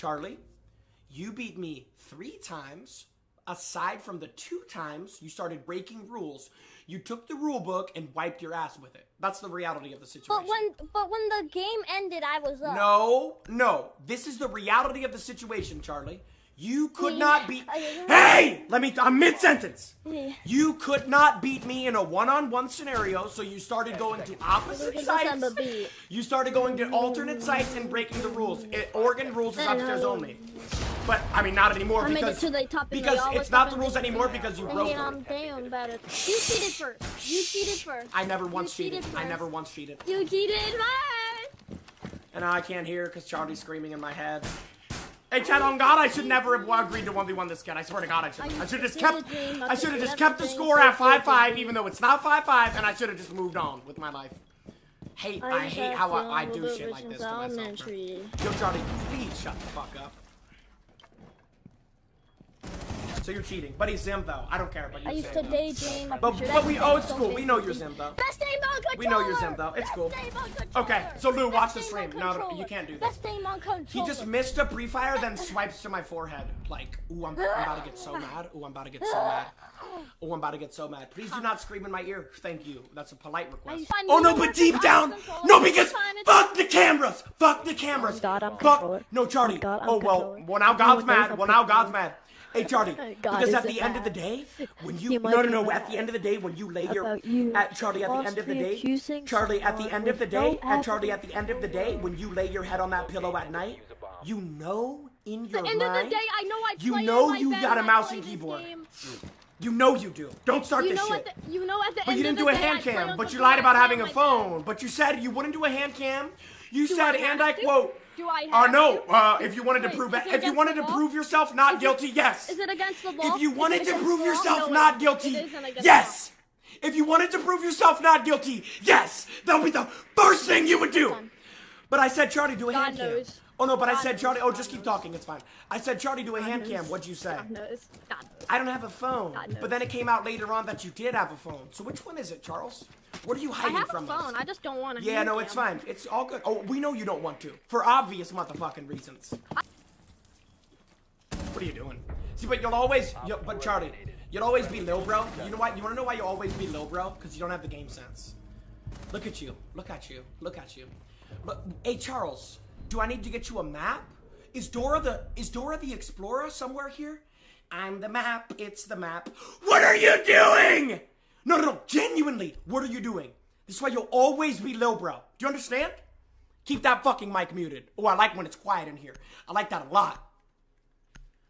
Charlie, you beat me three times. Aside from the two times you started breaking rules, you took the rule book and wiped your ass with it. That's the reality of the situation. But when but when the game ended, I was up. No, no. This is the reality of the situation, Charlie. You could not beat. Hey, let me. I'm mid sentence. You could not beat me in a one-on-one scenario, so you started going to opposite sites. I'm a beat. You started going to alternate sites and breaking the rules. It, Oregon rules is upstairs only. But I mean, not anymore because to the top. because it's not the rules anymore because you broke them. You cheated first. You cheated first. I never once cheated. cheated I never once cheated. You cheated first. And now I can't hear because Charlie's screaming in my head. Hey, Chad, on God, I should never have agreed to 1v1 this kid. I swear to God, I should. I should have just kept. I should have just kept the score at 5-5, even though it's not 5-5, and I should have just moved on with my life. Hate, I, hate how I, I do shit like this to myself. bro. Yo, Charlie, please shut the fuck up. So you're cheating, but he's XIM though. I don't care, but I you're used to XIM. though. daydream. But, sure but we the old school. We know you're fancy. XIM though. Best name on controller. We know you're XIM, though. It's cool. name on controller. Okay, so Lou, watch the stream. No, no, you can't do this. Best name on controller. He just missed a pre-fire, then swipes to my forehead. Like, ooh, I'm, I'm about to get so mad. Ooh, I'm about to get so mad. Ooh, I'm about to get so mad. Please do not scream in my ear. Thank you. That's a polite request. Oh no, but deep down, no, because fuck the cameras. Fuck the cameras. Oh, God, I'm Fuck. controller. No, Charlie. Oh, God, I'm Oh well. Well now God's mad. Well now God's mad. Hey Charlie, God because at isn't the end of the day, when you, you no no no, mad at the end of the day, when you lay your you at Charlie at the end of the day, Charlie at the end of the with no day, and Charlie at the end of the day, when you lay your head on that pillow at night, you know in your the end mind, of the day, I know I you know in my you bed got a mouse and keyboard. You know you do. Don't start You this know shit. the, you know at the But end you didn't of do a hand cam. But you lied about having a phone. But you said you wouldn't do a hand cam. You said, I and I quote. Do I Uh, have no. Uh, if you wanted to prove it, it if you wanted to prove yourself not Is it- guilty, yes. Is it against the law? If you wanted to prove yourself No, not guilty, it isn't against the yes. If you wanted to prove yourself not guilty, yes. That would be the first thing you would do. But I said, Charlie, do a God hand cam. Oh no, but I said. Charlie. Oh, just keep talking. It's fine. I said, Charlie, do a hand cam. What'd you say? God knows. God knows. I don't have a phone. God knows. But then it came out later on that you did have a phone. So which one is it, Charles? What are you hiding from? I hiding have a phone. us? I just don't want to. Yeah, no, it's fine. It's all good. Oh, we know you don't want to. For obvious motherfucking reasons. What are you doing? See, but you'll always, you but Charlie, you'll always be low, Bro. You know why? You wanna know why you'll always be low, Bro? Because you don't have the game sense. Look at you. Look at you. Look at you. Look, hey, Charles, do I need to get you a map? Is Dora the, is Dora the Explorer somewhere here? I'm the map. It's the map. What are you doing? No, no, no. Genuinely, what are you doing? This is why you'll always be Lil Bro. Do you understand? Keep that fucking mic muted. Oh, I like when it's quiet in here. I like that a lot.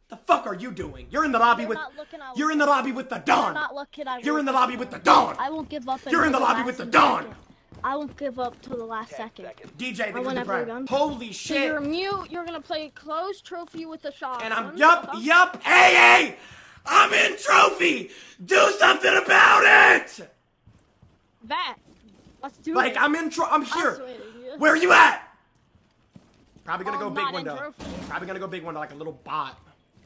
The fuck are you doing? You're in the lobby You're with. looking, You're in the lobby with the Don. not looking, You're in the lobby with the Don. I won't give up. You're in the lobby with the. Don. I won't give up till the last second. DJ, the won't the ever prime. gun. Holy So shit. you're mute. You're gonna play close trophy with the shot. And I'm yup, yup, hey, hey! I'm in trophy! Do something about it! That. Let's do Like it. I'm in tro- I'm here. swear to you. Where are you at? Probably gonna Oh, go big not in window. trophy. Probably gonna go big window like a little bot.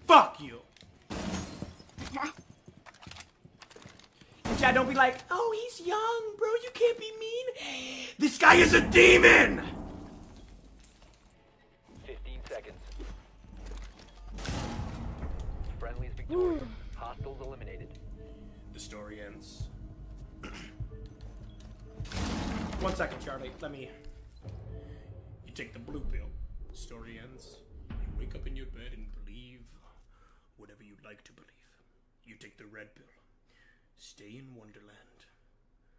Fuck you. And Chad, don't be like, oh, he's young, bro. You can't be mean. This guy is a demon. 15 seconds. Friendlies victorious. Hostiles eliminated. The story ends. One second, Charlie. Let me. You take the blue pill. The story ends. You wake up in your bed and believe whatever you'd like to believe. You take the red pill. Stay in Wonderland.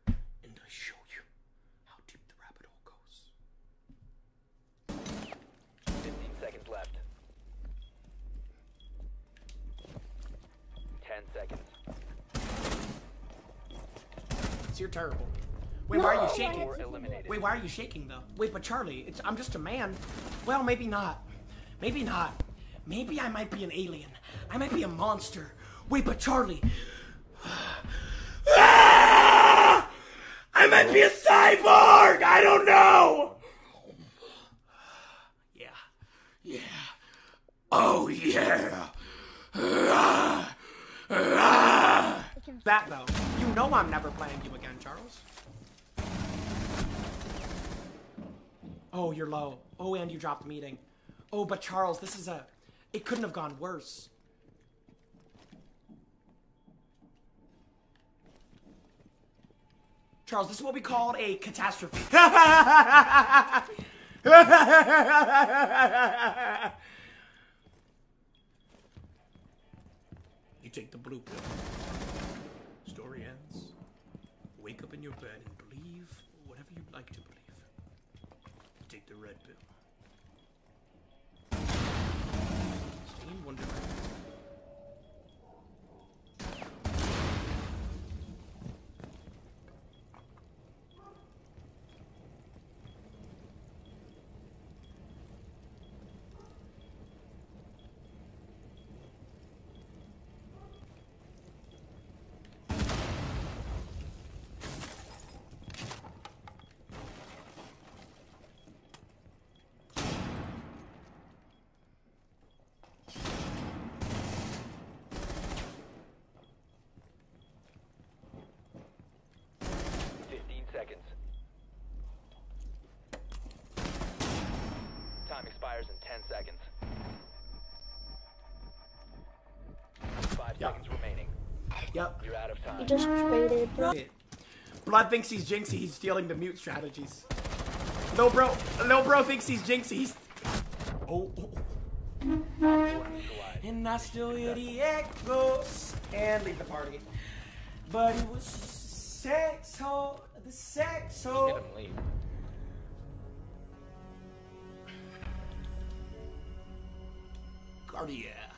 And I show you how deep the rabbit hole goes. 15 seconds left. 10 seconds. So you're terrible. Wait, why are you shaking? Wait, why are you shaking though? Wait, but Charlie, it's I'm just a man. Well, maybe not. Maybe not. Maybe I might be an alien. I might be a monster. Wait, but Charlie. Ah! I might be a cyborg. I don't know. Yeah. Yeah. Oh yeah. Ah! Ah! That though. You know I'm never playing you again, Charles. Oh, you're low. Oh, and you dropped meeting. Oh, but Charles, this is a. It couldn't have gone worse. Charles, this is what we called a catastrophe. take the blue pill. Story ends. Wake up in your bed and believe whatever you'd like to believe. Take the red pill. Stay in Wonderland. Fifteen seconds. Time in ten seconds. Five Yeah. seconds remaining. Yep. You're out of time. You just traded. Blood thinks he's Jynxzi. He's stealing the mute strategies. No bro, No bro thinks he's Jynxzi. He's... Oh, oh. oh. And I still hear the echoes and leave the party. But it was sex hole, the sex Get hole. Cardiac.